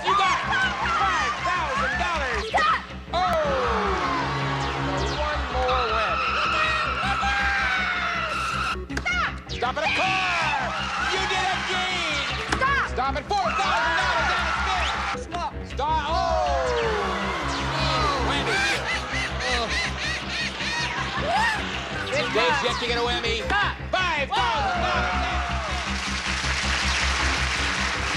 You got five thousand dollars. Stop! Oh, one more whammy. Stop! Stop at a car. You did it, Gene. Stop! Stop at four thousand dollars and a spin. Stop! Stop. Oh, whammy. Dave's yet to get a whammy.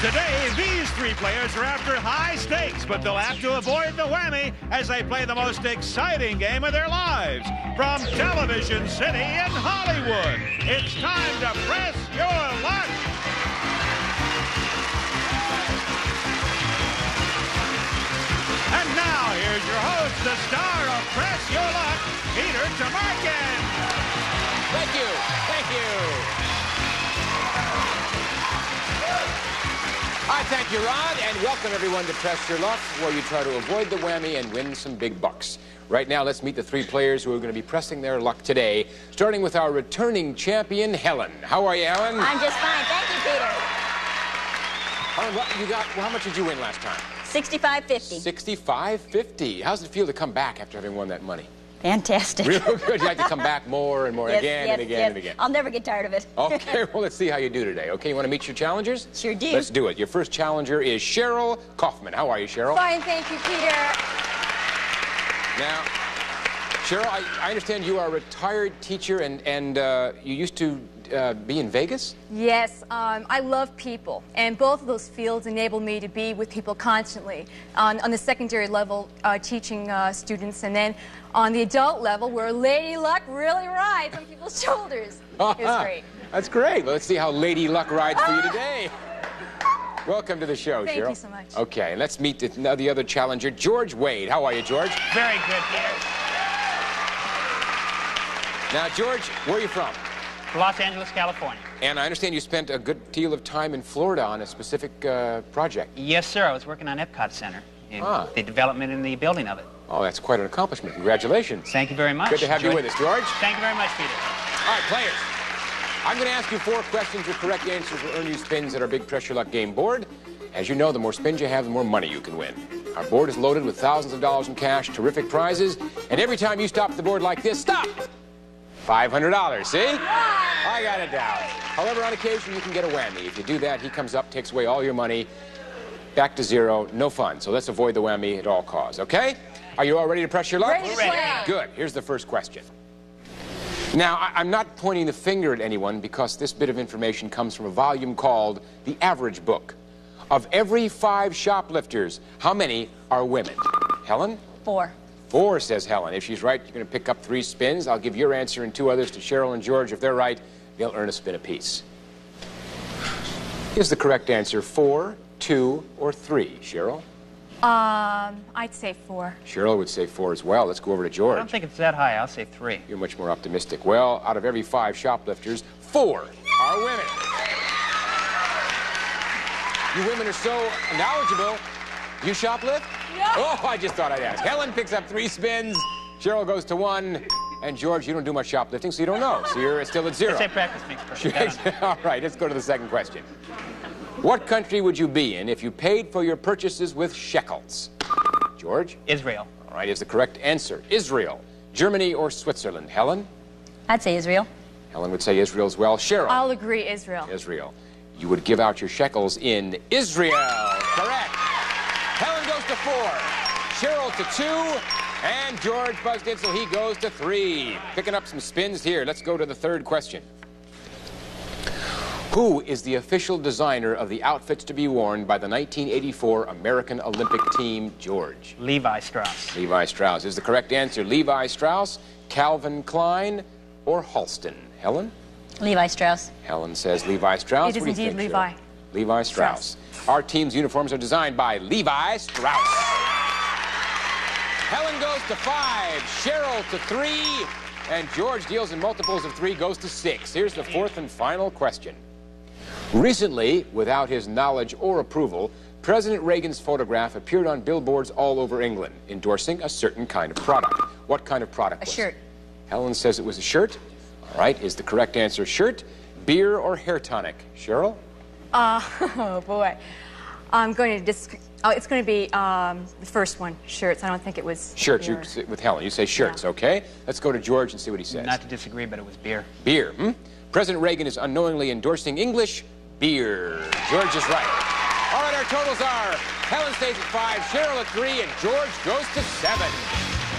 Today, these three players are after high stakes, but they'll have to avoid the whammy as they play the most exciting game of their lives. From Television City in Hollywood, it's time to press your luck. And now, here's your host, the star of Press Your Luck, Peter Tomarken. Thank you. Thank you. Hi, thank you, Rod, and welcome everyone to Press Your Luck, where you try to avoid the whammy and win some big bucks. Right now, let's meet the three players who are going to be pressing their luck today, starting with our returning champion, Helen. How are you, Helen? I'm just fine. Thank you, Peter. Helen, what you got? Well, how much did you win last time? 65.50. Sixty-five fifty. How's it feel to come back after having won that money? Fantastic. Real good. You like to come back more and more Yes, again yes, and again yes. and again. I'll never get tired of it. Okay, well, let's see how you do today. Okay, you want to meet your challengers? Sure do. Let's do it. Your first challenger is Cheryl Kaufman. How are you, Cheryl? Fine, thank you, Peter. Now, Cheryl, I, I understand you are a retired teacher and, and uh, you used to uh, be in Vegas? Yes, um, I love people, and both of those fields enable me to be with people constantly. On, on the secondary level, uh, teaching uh, students, and then on the adult level, where Lady Luck really rides on people's shoulders. It's great. That's great. Well, let's see how Lady Luck rides for you today. Welcome to the show, Thank Cheryl. you so much. Okay, and let's meet the, now the other challenger, George Wade. How are you, George? Very good, Peter. Now, George, where are you from? Los Angeles, California. And I understand you spent a good deal of time in Florida on a specific uh, project. Yes, sir. I was working on Epcot Center, Ah. the development and the building of it. Oh, that's quite an accomplishment. Congratulations. Thank you very much. Good to have you with us, George. Thank you very much, Peter. All right, players. I'm going to ask you four questions. Your correct answers will earn you spins at our big Press Your Luck game board. As you know, the more spins you have, the more money you can win. Our board is loaded with thousands of dollars in cash, terrific prizes, and every time you stop the board like this, stop! $500, see? I got it down. However, on occasion, you can get a whammy. If you do that, he comes up, takes away all your money, back to zero, no fun. So let's avoid the whammy at all costs, okay? Are you all ready to press your luck? Ready to Ready. Good. Here's the first question. Now, I- I'm not pointing the finger at anyone because this bit of information comes from a volume called The Average Book. Of every five shoplifters, how many are women? Helen? Four. Four, says Helen. If she's right, you're going to pick up three spins. I'll give your answer and two others to Cheryl and George. If they're right, they'll earn a spin apiece. Is the correct answer four, two, or three? Cheryl? Um, I'd say four. Cheryl would say four as well. Let's go over to George. I don't think it's that high. I'll say three. You're much more optimistic. Well, out of every five shoplifters, four are women. You women are so knowledgeable. You shoplift? No. Oh, I just thought I'd ask. Helen picks up three spins. Cheryl goes to one. And George, you don't do much shoplifting, so you don't know. So you're still at zero. I say practice makes perfect. I don't know. All right, let's go to the second question. What country would you be in if you paid for your purchases with shekels? George? Israel. All right, is the correct answer Israel, Germany, or Switzerland? Helen? I'd say Israel. Helen would say Israel as well. Cheryl? I'll agree, Israel. Israel. You would give out your shekels in Israel. Correct. Helen goes to four. Cheryl to two. And George buzzed in, so he goes to three. Picking up some spins here. Let's go to the third question. Who is the official designer of the outfits to be worn by the 1984 American Olympic team, George? Levi Strauss. Levi Strauss is the correct answer. Levi Strauss, Calvin Klein, or Halston? Helen? Levi Strauss. Helen says Levi Strauss. It is What do you indeed think, Levi. Cheryl? Levi Strauss. Our team's uniforms are designed by Levi Strauss. Helen goes to five, Cheryl to three, and George deals in multiples of three, goes to six. Here's the fourth and final question. Recently, without his knowledge or approval, President Reagan's photograph appeared on billboards all over England, endorsing a certain kind of product. What kind of product A was shirt. Helen says it was a shirt. All right, is the correct answer shirt, beer, or hair tonic? Cheryl? Uh, oh boy. I'm going to dis- oh, it's going to be um, the first one, shirts. I don't think it was Shirts, you beer. sit with Helen. You say shirts, Yeah. okay? Let's go to George and see what he says. Not to disagree, but it was beer. Beer. Hmm? President Reagan is unknowingly endorsing English beer. George is right. All right, our totals are Helen stays at five, Cheryl at three, and George goes to seven.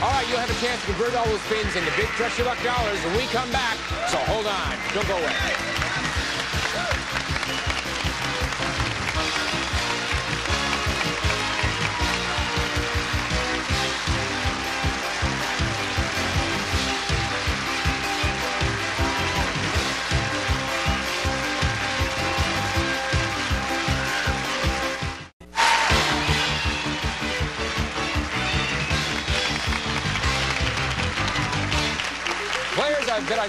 All right, you'll have a chance to convert all those spins into big Press Your Luck dollars when we come back. So hold on. Don't go away.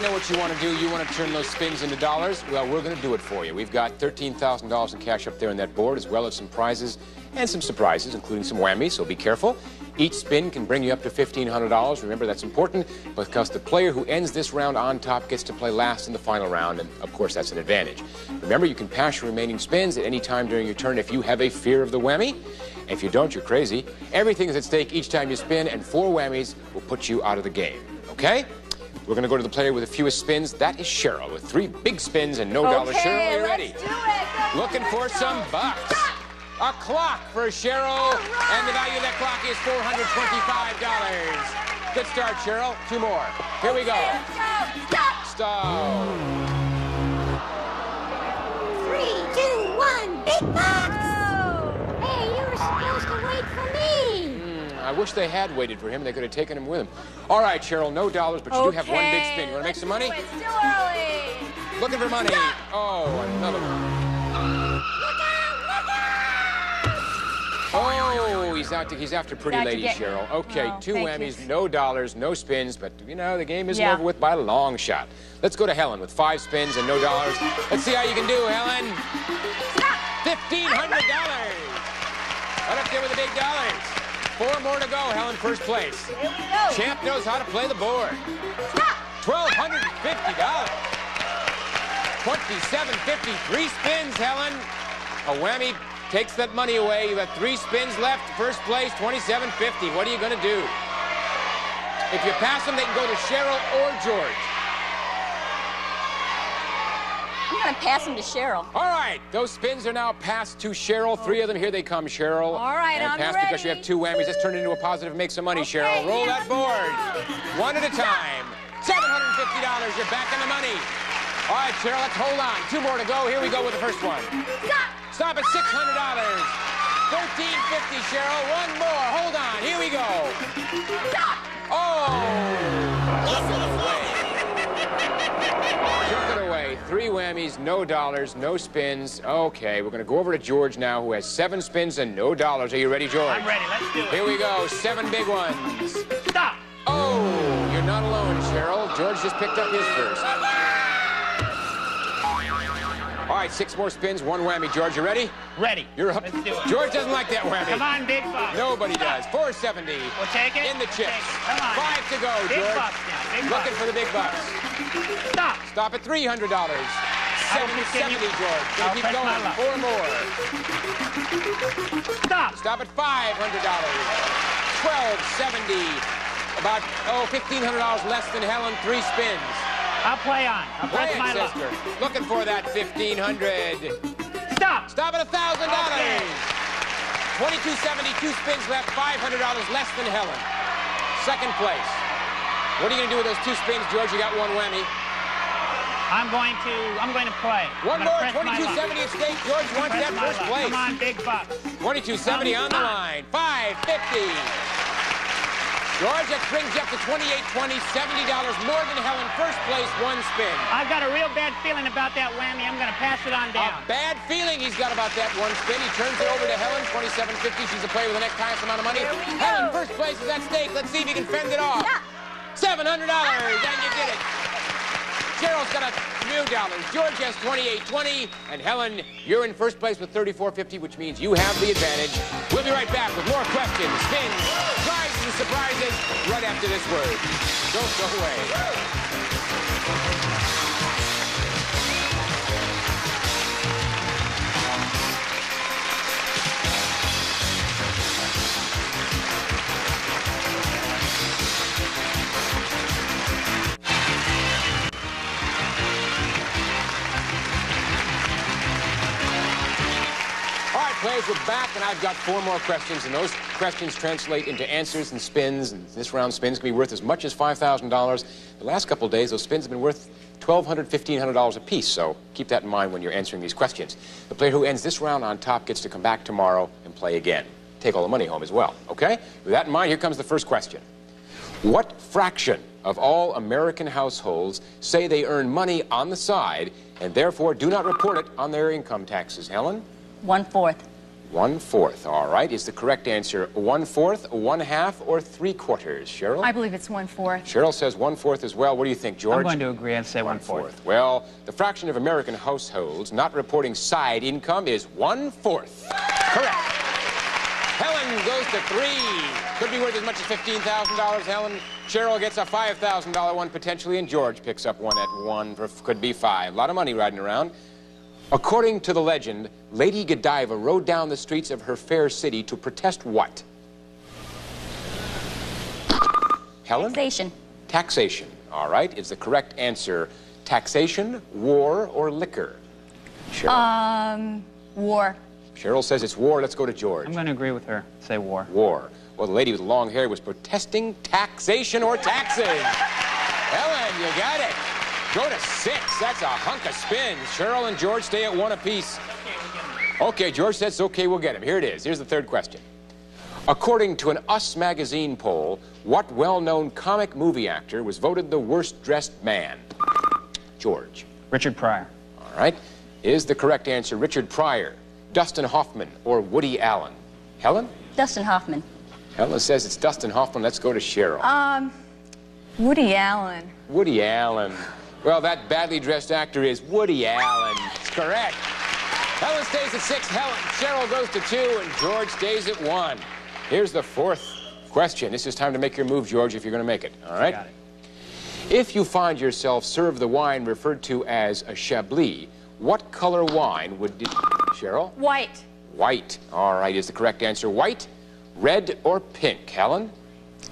Know what you want to do. You want to turn those spins into dollars? Well, we're going to do it for you. We've got $13,000 in cash up there on that board, as well as some prizes and some surprises, including some whammies, so be careful. Each spin can bring you up to $1,500. Remember, that's important because the player who ends this round on top gets to play last in the final round, and of course, that's an advantage. Remember, you can pass your remaining spins at any time during your turn if you have a fear of the whammy. If you don't, you're crazy. Everything is at stake each time you spin, and four whammies will put you out of the game. Okay? We're going to go to the player with the fewest spins. That is Cheryl with three big spins and no dollars. Okay, Cheryl, are you let's ready? do it. Looking for some bucks. A clock for Cheryl, and the value of that clock is $425. Good start, Cheryl. Two more. Here we go. Stop. I wish they had waited for him. They could have taken him with them. All right, Cheryl, no dollars, but you do have one big spin. You want to make some money? It's too early. Looking for money. Oh, another one. Look out, look out! Oh, he's out. To, he's after pretty to lady Cheryl. Okay, Oh, two whammies, you. no dollars, no spins, but you know the game isn't Yeah. over with by a long shot. Let's go to Helen with five spins and no dollars. Let's see how you can do, Helen. Fifteen hundred dollars. Right up there with the big dollars. Four more to go, Helen. First place. Here we go. Champ knows how to play the board. Twelve hundred and fifty dollars. Twenty-seven fifty. Three spins, Helen. A whammy takes that money away. You have three spins left. First place, twenty-seven fifty. What are you going to do? If you pass them, they can go to Cheryl or George. Going to pass them to Cheryl. All right, those spins are now passed to Cheryl. Three of them. Here they come, Cheryl. All right, and I'm pass because you have two whammies. Let's turn it into a positive. Make some money, Okay, Cheryl. Roll here that board. go. One at a time. $750. You're back in the money. All right, Cheryl, let's hold on. Two more to go. Here we go with the first one. Stop. Stop at $600. 1,350, Cheryl. One more. Hold on. Here we go. Oh! Took it away. Took it away. Three whammies, no dollars, no spins. Okay, we're going to go over to George now, who has seven spins and no dollars. Are you ready, George? I'm ready. Let's do it. Here we go. Seven big ones. Stop. Oh, you're not alone, Cheryl. George just picked up his first. All right, six more spins, one whammy. George, you ready? Ready. You're up. Let's do it. George doesn't like that whammy. Come on, big bucks. Nobody does. 470. We'll take it. In the We'll chips. Come on. Five to go, Big George. bucks now. Big Looking bucks. for the big bucks. Stop. Stop at $300. I will 770. George. I'll keep going. Four more. Stop. Stop at $500. 1270. About, oh, $1,500 less than Helen. Three spins. I'll play on. I'll Play my luck. sister. Looking for that 1500 Stop. Stop at $1,000. Okay. 2270, two spins left, $500 less than Helen. Second place. What are you going to do with those two spins, George? You got one whammy. I'm going to. I'm going to play. One more, press 2270 at stake. George wants that first luck. place. Come on, big bucks. 2270 on the line. 550. George, that brings you up to 2820, $70 more than Helen. First place, one spin. I've got a real bad feeling about that whammy. I'm going to pass it on A down. bad feeling he's got about that one spin. He turns it over to Helen, 2750. She's the player with the next highest amount of money. Helen, go. first place is at stake. Let's see if he can fend it off. $700, and you did it. Cheryl's got a few dollars. George has 2820, and Helen, you're in first place with 3450, which means you have the advantage. We'll be right back with more questions, spins, prizes, and surprises right after this word. Don't go away. All right, players, we're back, and I've got four more questions, and those questions translate into answers and spins, and this round spins can be worth as much as $5,000. The last couple of days, those spins have been worth $1,200, $1,500 apiece, so keep that in mind when you're answering these questions. The player who ends this round on top gets to come back tomorrow and play again. Take all the money home as well, okay? With that in mind, here comes the first question. What fraction of all American households say they earn money on the side and therefore do not report it on their income taxes? Helen? One fourth. One fourth. All right. Is the correct answer one fourth, one half, or three quarters? Cheryl? I believe it's one fourth. Cheryl says one fourth as well. What do you think, George? I'm going to agree and say one fourth. Well, the fraction of American households not reporting side income is one fourth. Correct. Helen goes to three. Could be worth as much as $15,000, Helen. Cheryl gets a $5,000 one potentially, and George picks up one at one, for, could be five. A lot of money riding around. According to the legend, Lady Godiva rode down the streets of her fair city to protest what? Helen? Taxation. Taxation. All right. Is the correct answer taxation, war, or liquor? Cheryl. Um, war. Cheryl says it's war. Let's go to George. I'm going to agree with her. Say war. War. Well, the lady with the long hair was protesting taxation or taxes. Helen, you got it. Go to six. That's a hunk of spin. Cheryl and George stay at one apiece. Okay, George says it's okay, we'll get him. Here it is. Here's the third question. According to an Us magazine poll, what well-known comic movie actor was voted the worst dressed man? George. Richard Pryor. All right. Is the correct answer Richard Pryor, Dustin Hoffman, or Woody Allen? Helen? Dustin Hoffman. Helen says it's Dustin Hoffman. Let's go to Cheryl. Um, Woody Allen. Woody Allen. Well, that badly dressed actor is Woody Allen. It's correct. Helen stays at six. Helen, Cheryl goes to two, and George stays at one. Here's the fourth question. This is time to make your move, George, if you're going to make it. All right? Got it. If you find yourself served the wine referred to as a Chablis, what color wine would... Cheryl? White. White. All right. Is the correct answer white, red, or pink? Helen?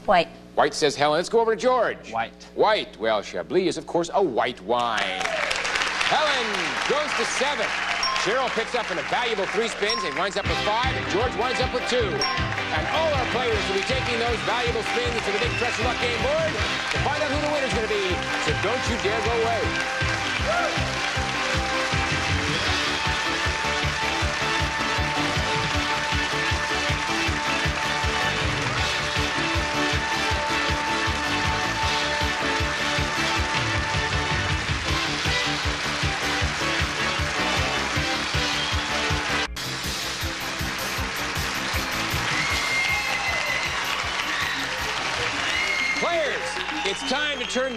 White. White says Helen. Let's go over to George. White. White. Well, Chablis is, of course, a white wine. Helen goes to seven. Cheryl picks up an valuable three spins and winds up with five, and George winds up with two. And all our players will be taking those valuable spins to the big Press Your Luck game board to find out who the winner's going to be. So don't you dare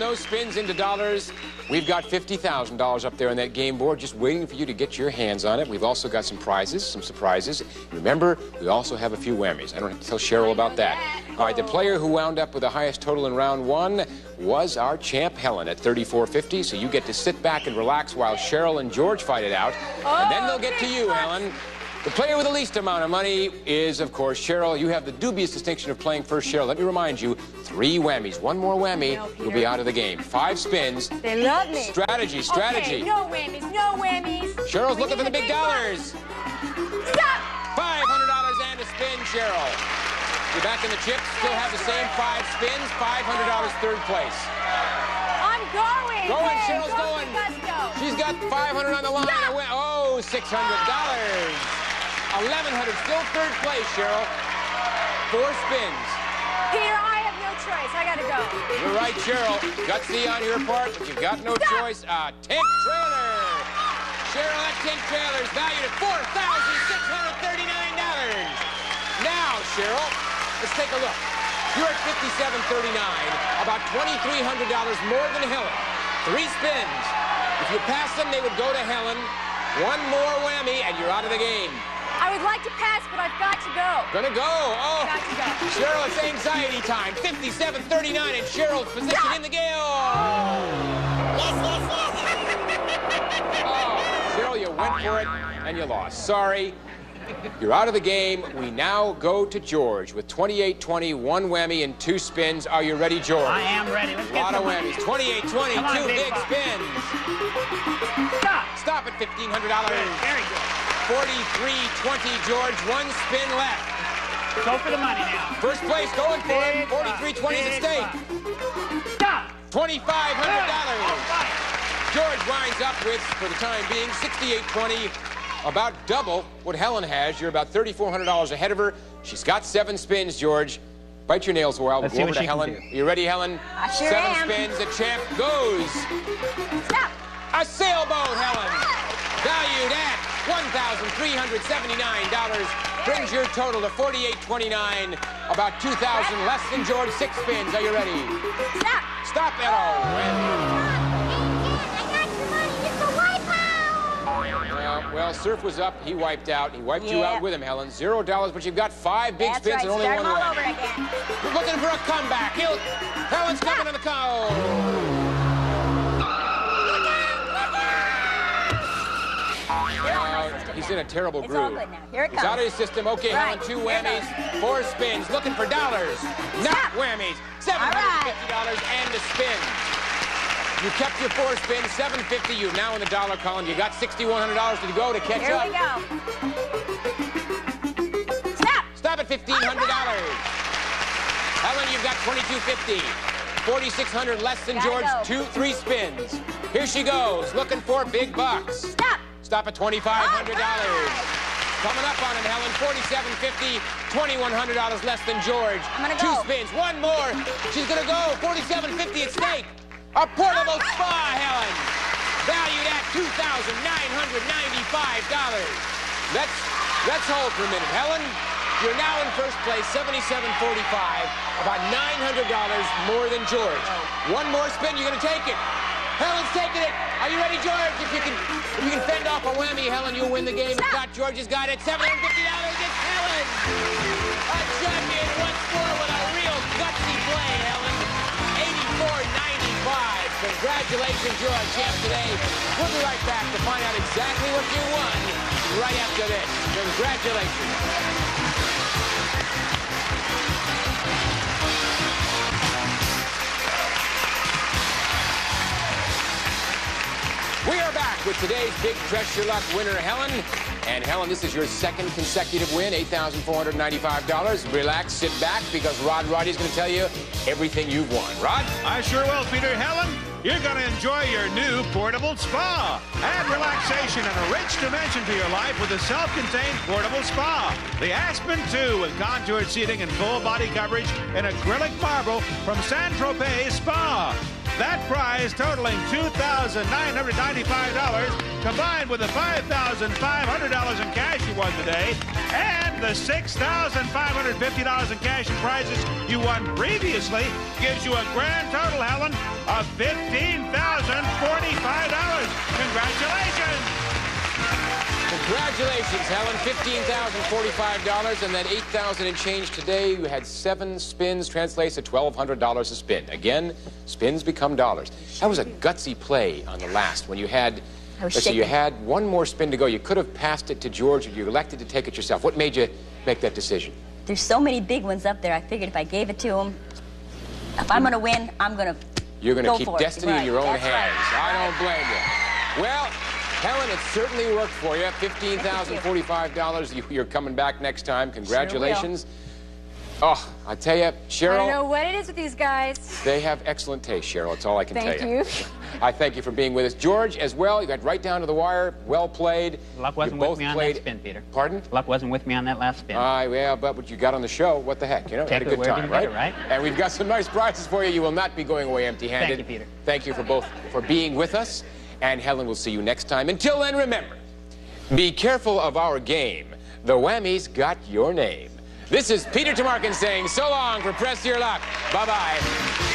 those spins into dollars. We've got $50,000 up there on that game board just waiting for you to get your hands on it. We've also got some prizes, some surprises. Remember, we also have a few whammies. I don't have to tell Cheryl about that. All right, the player who wound up with the highest total in round one was our champ, Helen, at 34.50. So you get to sit back and relax while Cheryl and George fight it out. and then they'll get to you, oh, Helen. The player with the least amount of money is, of course, Cheryl. You have the dubious distinction of playing first, Cheryl. Let me remind you, three whammies. One more whammy, No, you'll be out of the game. Five spins. They love me. Strategy, strategy. Okay, no whammies, no whammies. Cheryl's We looking for the big dollars. Stop! $500 and a spin, Cheryl. You're back in the chips. Still have the same five spins. $500 third place. I'm going. Going, Hey, Cheryl's go going. She's got 500 on the line. Oh, $600. 1100 still third place, Cheryl. Four spins. Peter, I have no choice. I gotta go. You're right, Cheryl. Gutsy on your part, but you've got no Stop. choice. Uh, a tent trailer. Cheryl, that tent trailer is valued at $4,639. Now, Cheryl, let's take a look. You're at $57.39, about $2,300 more than Helen. Three spins. If you pass them, they would go to Helen. One more whammy, and you're out of the game. I would like to pass, but I've got to go. Gonna go. Oh, Got to go. Cheryl, it's anxiety time. 57-39 and Cheryl's position in the game. Oh. Yes, yes, yes. oh, Cheryl, you went for it and you lost. Sorry. You're out of the game. We now go to George with 28-20, one whammy and two spins. Are you ready, George? I am ready. Let's A lot of some money. whammies. 28-20, two big big spins. Stop. Stop at $1,500. Very good. 43-20, George. One spin left. Go for the money now. First place going for it. Big 43-20 is big at stake. Stop. $2,500. George winds up with, for the time being, 68-20, about double what Helen has. You're about $3,400 ahead of her. She's got seven spins, George. Bite your nails a while. Let's we'll see go over what to Helen. do. You ready, Helen? I sure seven am. spins. The champ goes. Stop. A sailboat, Helen. Valued at $1,379. Brings your total to $48.29. About 2000 less than George. Six spins. Are you ready? Stop. Stop, Edo. Oh, I got your money. It's a wipeout. Well, well, Surf was up. He wiped out. He wiped you out with him, Helen. Zero dollars, but you've got five big That's spins right. and only Start one all left. over again. We're looking for a comeback. He'll, Helen's coming on the cow. In a terrible It's all groove. good now. Here it He's out of comes. his system. Okay, Right. Helen, two whammies, four spins, looking for dollars. Not Stop. whammies. $750 and a spin. You kept your four spins, 750 You're now in the dollar column. You got $6,100 to go to catch Here up. we go. Stop. Stop at $1,500. Helen, you've got $2,250. 4,600 less than Gotta George. go. Two, three spins. Here she goes, looking for big bucks. Stop. Stop at $2,500. Coming up on him, Helen. 4750 $2,100 less than George. I'm gonna Two go. spins. One more. She's going to go. 4750 at stake. A portable spa, Helen. Valued at $2,995. Let's, let's hold for a minute. Helen, you're now in first place, 7745 About $900 more than George. Oh. One more spin, you're going to take it. Helen's taking it. You ready, George? If you can, if you can fend off a whammy, Helen, you'll win the game. If not, George has got it. $750. It's Helen. A champion once more with a real gutsy play, Helen. 84.95. Congratulations, you're our champ today. We'll be right back to find out exactly what you won right after this. Congratulations. We are back with today's big Your Luck winner, Helen. And Helen, this is your second consecutive win, $8,495. Relax, sit back, because Rod Roddy's going to tell you everything you've won. Rod? I sure will, Peter. Helen, you're going to enjoy your new portable spa. Add relaxation and a rich dimension to your life with a self-contained portable spa. The Aspen 2 with contoured seating and full body coverage in acrylic marble from San Tropez Spa. That prize totaling $2,995 combined with the $5,500 in cash you won today and the $6,550 in cash and prizes you won previously gives you a grand total, Helen, of $15,045. Congratulations! Congratulations, Helen. $15,045 and that 8000 and change today. You had seven spins, translates to $1,200 a spin. Again, spins become dollars. That was a gutsy play on the last when you had. I was let's see, you had one more spin to go. You could have passed it to George, or you elected to take it yourself. What made you make that decision? There's so many big ones up there. I figured if I gave it to him, if I'm going to win, I'm going to You're going to keep destiny in your own that's right. hands. I don't blame you. Well, Helen, it certainly worked for you. $15,045. You, you're coming back next time. Congratulations. Oh, I tell you, Cheryl. I don't know what it is with these guys. they have excellent taste, Cheryl. That's all I can Thank tell you. Thank you. I thank you for being with us. George, as well, you got right down to the wire. Well played. Luck wasn't you with both me on played... that spin, Peter. Pardon? Luck wasn't with me on that last spin. Ah, yeah, but what you got on the show, what the heck, you know? Take had a good time, right? it, right? And we've got some nice prizes for you. You will not be going away empty-handed. Thank you, Peter. Thank you for both for being with us. And Helen will see you next time. Until then, remember, be careful of our game. The whammies got your name. This is Peter Tomarken saying so long for Press Your Luck. Bye-bye.